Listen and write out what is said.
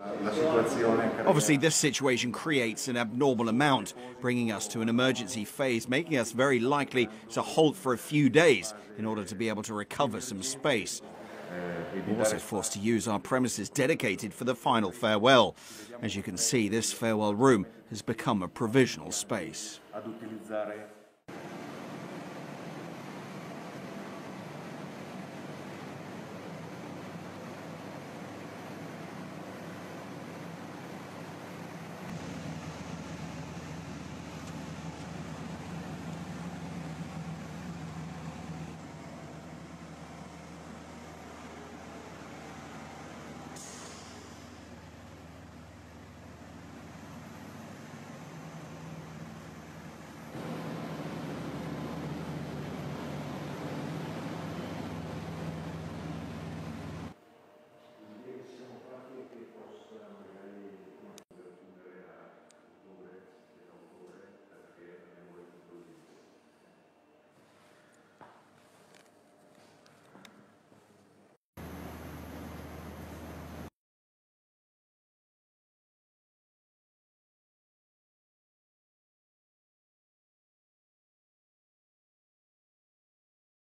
Obviously, this situation creates an abnormal amount, bringing us to an emergency phase, making us very likely to halt for a few days in order to be able to recover some space. We're also forced to use our premises dedicated for the final farewell. As you can see, this farewell room has become a provisional space.